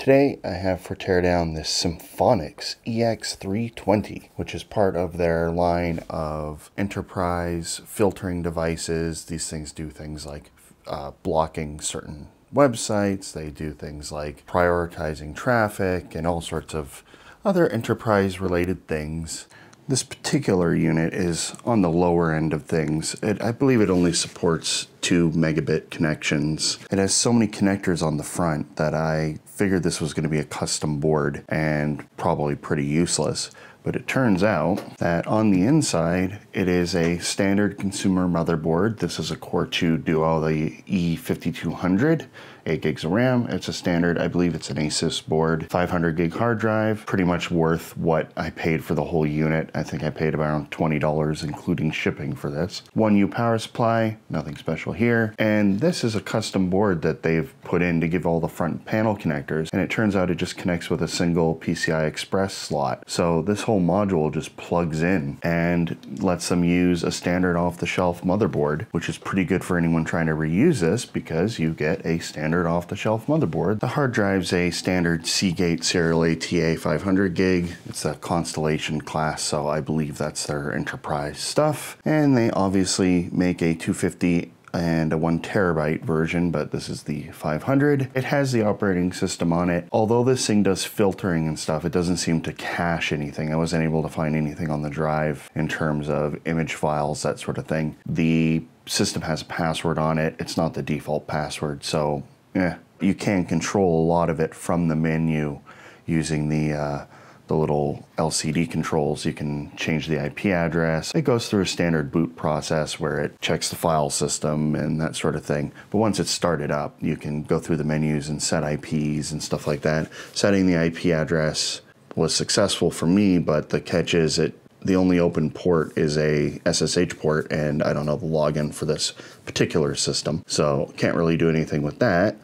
Today I have for teardown this Cymphonix EX320, which is part of their line of enterprise filtering devices. These things do things like uh, blocking certain websites, they do things like prioritizing traffic and all sorts of other enterprise related things. This particular unit is on the lower end of things. It, I believe it only supports two megabit connections. It has so many connectors on the front that I figured this was going to be a custom board and probably pretty useless. But it turns out that on the inside, it is a standard consumer motherboard. This is a Core 2 Duo, the E5200. 8 gigs of RAM. It's a standard, I believe it's an Asus board, 500 gig hard drive, pretty much worth what I paid for the whole unit. I think I paid around $20 including shipping for this. 1U power supply, nothing special here. And this is a custom board that they've put in to give all the front panel connectors. And it turns out it just connects with a single PCI Express slot. So this whole module just plugs in and lets them use a standard off the shelf motherboard, which is pretty good for anyone trying to reuse this because you get a standard standard off-the-shelf motherboard. The hard drive's a standard Seagate Serial ATA 500 gig. It's a Constellation class, so I believe that's their enterprise stuff. And they obviously make a 250 and a one terabyte version, but this is the 500. It has the operating system on it. Although this thing does filtering and stuff, it doesn't seem to cache anything. I wasn't able to find anything on the drive in terms of image files, that sort of thing. The system has a password on it. It's not the default password, so yeah, you can control a lot of it from the menu using the uh, the little LCD controls. You can change the IP address. It goes through a standard boot process where it checks the file system and that sort of thing. But once it's started up, you can go through the menus and set IPs and stuff like that. Setting the IP address was successful for me, but the catch is it the only open port is a SSH port, and I don't know the login for this particular system, so can't really do anything with that.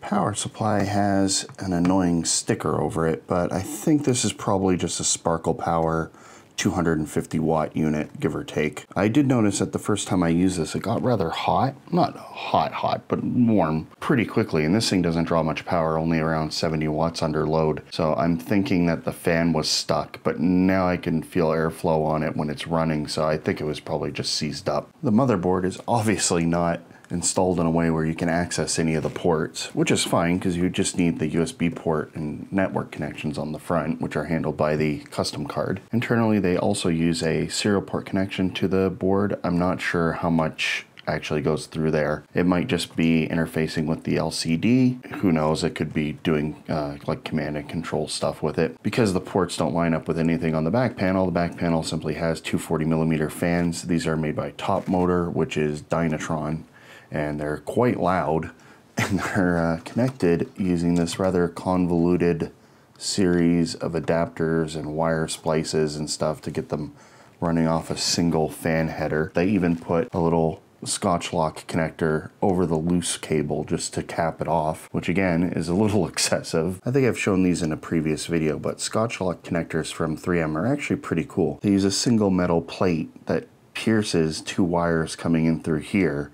Power supply has an annoying sticker over it, but I think this is probably just a Sparkle Power 250 watt unit, give or take. I did notice that the first time I used this, it got rather hot. Not hot, hot, but warm pretty quickly. And this thing doesn't draw much power, only around 70 watts under load. So I'm thinking that the fan was stuck, but now I can feel airflow on it when it's running. So I think it was probably just seized up. The motherboard is obviously not installed in a way where you can access any of the ports, which is fine because you just need the USB port and network connections on the front, which are handled by the custom card. Internally, they also use a serial port connection to the board. I'm not sure how much actually goes through there. It might just be interfacing with the LCD. Who knows? It could be doing uh, like command and control stuff with it. Because the ports don't line up with anything on the back panel, the back panel simply has two 40 millimeter fans. These are made by Top Motor, which is Dynatron and they're quite loud and they're uh, connected using this rather convoluted series of adapters and wire splices and stuff to get them running off a single fan header. They even put a little Scotchlok connector over the loose cable just to cap it off, which again is a little excessive. I think I've shown these in a previous video, but Scotchlok connectors from 3M are actually pretty cool. They use a single metal plate that pierces two wires coming in through here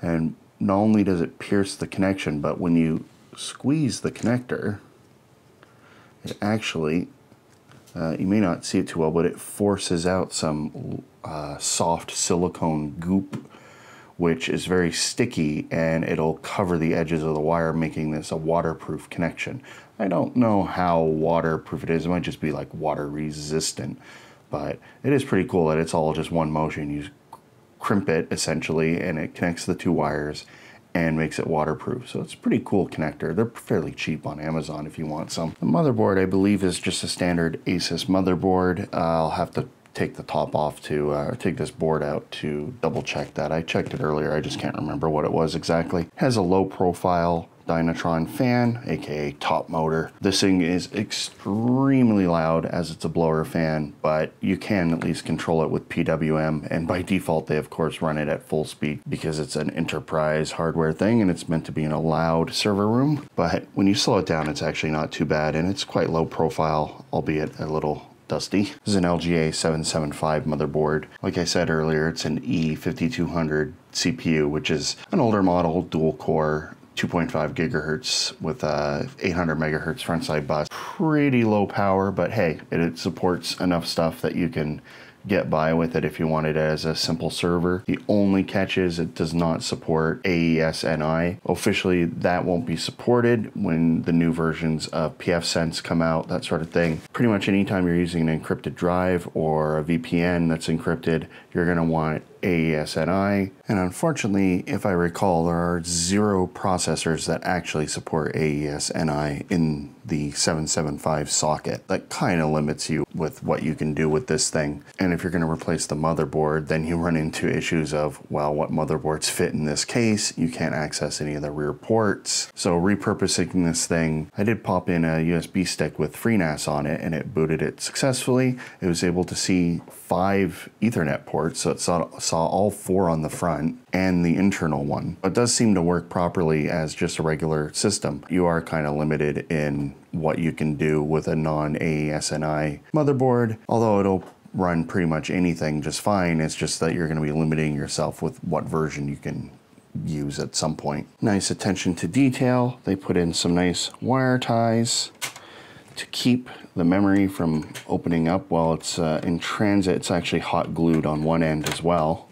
and not only does it pierce the connection, but when you squeeze the connector, it actually, uh, you may not see it too well, but it forces out some uh, soft silicone goop, which is very sticky and it'll cover the edges of the wire, making this a waterproof connection. I don't know how waterproof it is. It might just be like water resistant, but it is pretty cool that it's all just one motion. You crimp it essentially and it connects the two wires and makes it waterproof. So it's a pretty cool connector. They're fairly cheap on Amazon if you want some. The motherboard I believe is just a standard Asus motherboard. Uh, I'll have to take the top off to, uh, take this board out to double check that. I checked it earlier, I just can't remember what it was exactly. It has a low profile Dynatron fan, aka top motor. This thing is extremely loud as it's a blower fan, but you can at least control it with PWM, and by default they of course run it at full speed because it's an enterprise hardware thing and it's meant to be in a loud server room. But when you slow it down, it's actually not too bad, and it's quite low profile, albeit a little dusty. This is an LGA 775 motherboard. Like I said earlier, it's an E5200 CPU, which is an older model dual core 2.5 gigahertz with a 800 megahertz frontside bus. Pretty low power, but hey, it, it supports enough stuff that you can get by with it if you want it as a simple server. The only catch is it does not support AES-NI. Officially, that won't be supported when the new versions of pfSense come out, that sort of thing. Pretty much anytime you're using an encrypted drive or a VPN that's encrypted, you're going to want AES-NI. And unfortunately, if I recall, there are zero processors that actually support AES-NI in the 775 socket. That kind of limits you with what you can do with this thing. And if you're going to replace the motherboard, then you run into issues of, well, what motherboards fit in this case? You can't access any of the rear ports. So repurposing this thing, I did pop in a USB stick with FreeNAS on it and it booted it successfully. It was able to see five Ethernet ports, so it saw, saw all four on the front and the internal one. It does seem to work properly as just a regular system. You are kind of limited in what you can do with a non-AES-NI motherboard, although it'll run pretty much anything just fine. It's just that you're going to be limiting yourself with what version you can use at some point. Nice attention to detail. They put in some nice wire ties to keep the memory from opening up while it's uh, in transit. It's actually hot glued on one end as well.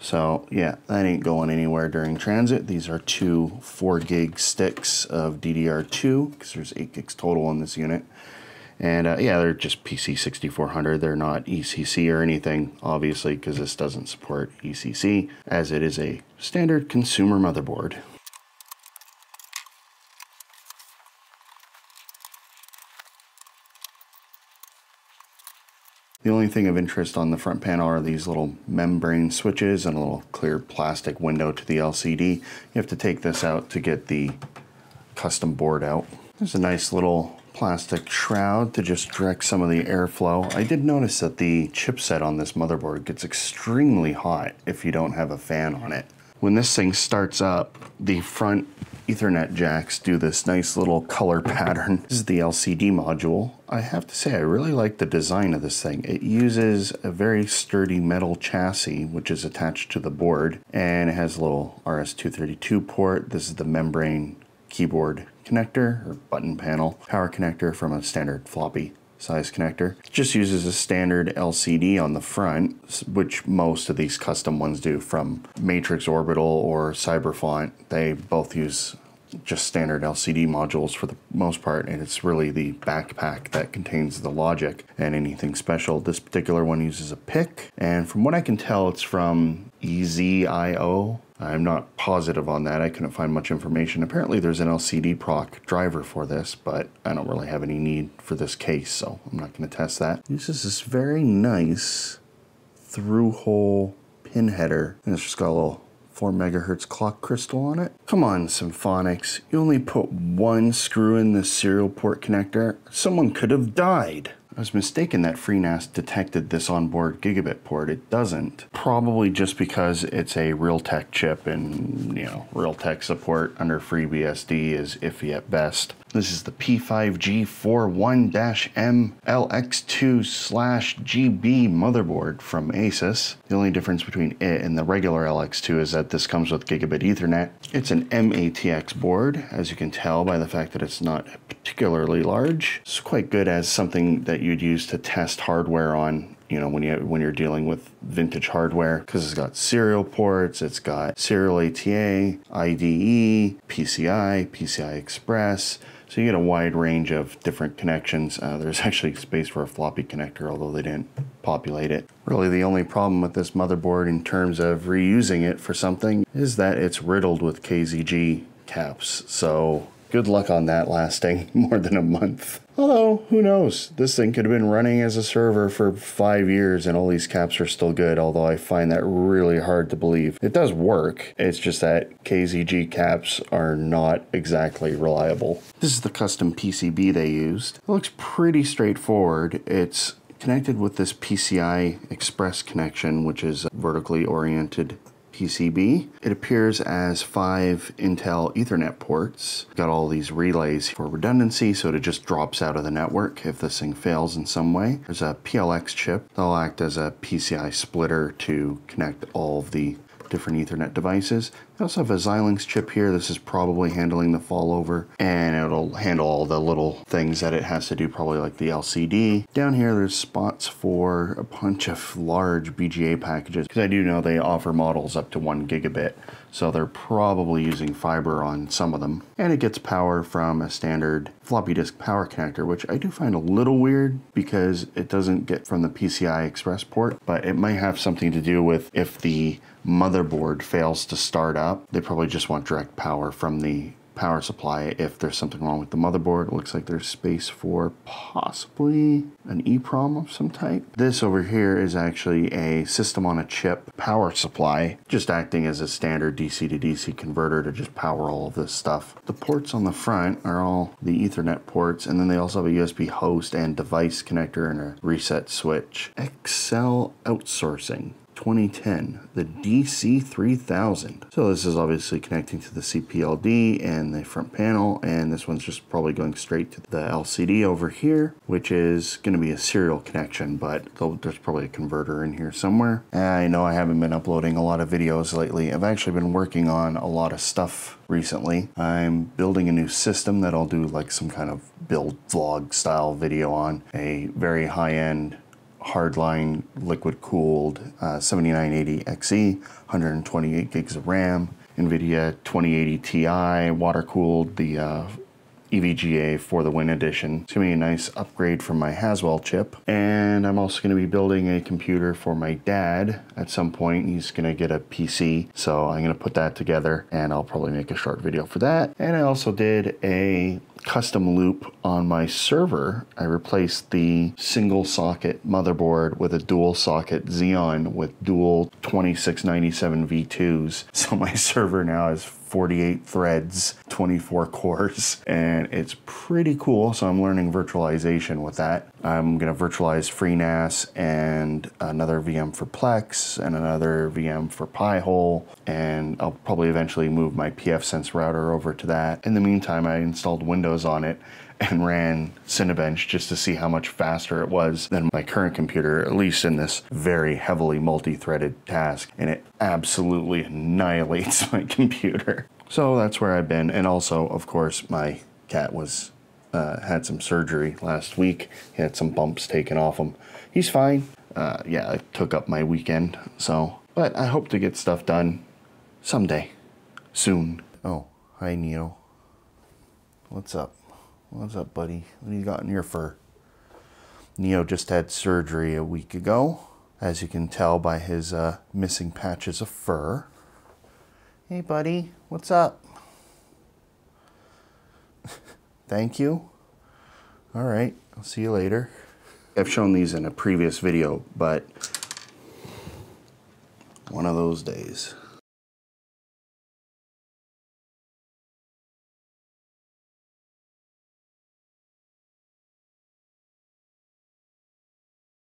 So yeah, that ain't going anywhere during transit. These are two four gig sticks of DDR2 because there's eight gigs total in this unit. And uh, yeah, they're just PC6400. They're not ECC or anything, obviously, because this doesn't support ECC, as it is a standard consumer motherboard. The only thing of interest on the front panel are these little membrane switches and a little clear plastic window to the LCD. You have to take this out to get the custom board out. There's a nice little plastic shroud to just direct some of the airflow. I did notice that the chipset on this motherboard gets extremely hot if you don't have a fan on it. When this thing starts up, the front Ethernet jacks do this nice little color pattern. This is the LCD module. I have to say, I really like the design of this thing. It uses a very sturdy metal chassis, which is attached to the board, and it has a little RS-232 port. This is the membrane keyboard connector or button panel, power connector from a standard floppy size connector. Just uses a standard LCD on the front, which most of these custom ones do from Matrix Orbital or Cyberfont. They both use just standard LCD modules for the most part, and it's really the backpack that contains the logic and anything special. This particular one uses a PIC, and from what I can tell, it's from EZIO. I'm not positive on that. I couldn't find much information. Apparently, there's an LCDproc driver for this, but I don't really have any need for this case, so I'm not going to test that. This is this very nice through hole pin header, and it's just got a little 4 megahertz clock crystal on it. Come on, Cymphonix. You only put one screw in the serial port connector. Someone could have died. I was mistaken that FreeNAS detected this onboard gigabit port. It doesn't. Probably just because it's a Realtek chip and, you know, Realtek support under FreeBSD is iffy at best. This is the P5G41-M-LX2 slash GB motherboard from Asus. The only difference between it and the regular LX2 is that this comes with gigabit ethernet. It's an MATX board, as you can tell by the fact that it's not particularly large. It's quite good as something that you'd use to test hardware on you know when you when you're dealing with vintage hardware because it's got serial ports, it's got serial ATA, IDE, PCI, PCI Express. So you get a wide range of different connections. Uh, there's actually space for a floppy connector, although they didn't populate it. Really the only problem with this motherboard in terms of reusing it for something is that it's riddled with KZG caps. So good luck on that lasting more than a month. Although, who knows? This thing could have been running as a server for five years and all these caps are still good, although I find that really hard to believe. It does work, it's just that KZG caps are not exactly reliable. This is the custom PCB they used. It looks pretty straightforward. It's connected with this PCI Express connection, which is vertically oriented PCB. It appears as five Intel Ethernet ports. Got all these relays for redundancy, so it just drops out of the network if this thing fails in some way. There's a PLX chip that'll act as a PCI splitter to connect all of the different Ethernet devices. I also have a Xilinx chip here. This is probably handling the fall over and it'll handle all the little things that it has to do, probably like the LCD. Down here, there's spots for a bunch of large BGA packages because I do know they offer models up to one gigabit. So they're probably using fiber on some of them. And it gets power from a standard floppy disk power connector, which I do find a little weird because it doesn't get from the PCI Express port, but it might have something to do with if the motherboard fails to start up, they probably just want direct power from the power supply if there's something wrong with the motherboard. It looks like there's space for possibly an EEPROM of some type. This over here is actually a system on a chip power supply, just acting as a standard DC to DC converter to just power all of this stuff. The ports on the front are all the Ethernet ports, and then they also have a USB host and device connector and a reset switch. Excel outsourcing. 2010, the DC3000. So this is obviously connecting to the CPLD and the front panel, and this one's just probably going straight to the LCD over here, which is going to be a serial connection, but there's probably a converter in here somewhere. I know I haven't been uploading a lot of videos lately. I've actually been working on a lot of stuff recently. I'm building a new system that I'll do like some kind of build vlog style video on, a very high-end hardline liquid cooled uh, 7980 XE, 128 gigs of RAM, NVIDIA 2080 Ti, water cooled, the uh, EVGA for the Win Edition. It's gonna be a nice upgrade from my Haswell chip. And I'm also gonna be building a computer for my dad at some point. He's gonna get a PC, so I'm gonna put that together and I'll probably make a short video for that. And I also did a custom loop on my server. I replaced the single socket motherboard with a dual socket Xeon with dual 2697 V2s. So my server now has 48 threads, 24 cores, and it's pretty cool. So I'm learning virtualization with that. I'm gonna virtualize FreeNAS and another VM for Plex and another VM for Pi-hole, and I'll probably eventually move my pfSense router over to that. In the meantime, I installed Windows on it and ran Cinebench just to see how much faster it was than my current computer, at least in this very heavily multi-threaded task. And it absolutely annihilates my computer. So that's where I've been. And also, of course, my cat was uh, had some surgery last week. He had some bumps taken off him. He's fine. Uh, yeah, I took up my weekend. So, but I hope to get stuff done someday, soon. Oh, hi Neo. What's up? What's up, buddy? What do you got in your fur? Neo just had surgery a week ago, as you can tell by his uh, missing patches of fur. Hey, buddy, what's up? Thank you. All right, I'll see you later. I've shown these in a previous video, but one of those days.